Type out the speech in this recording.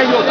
que hay otro.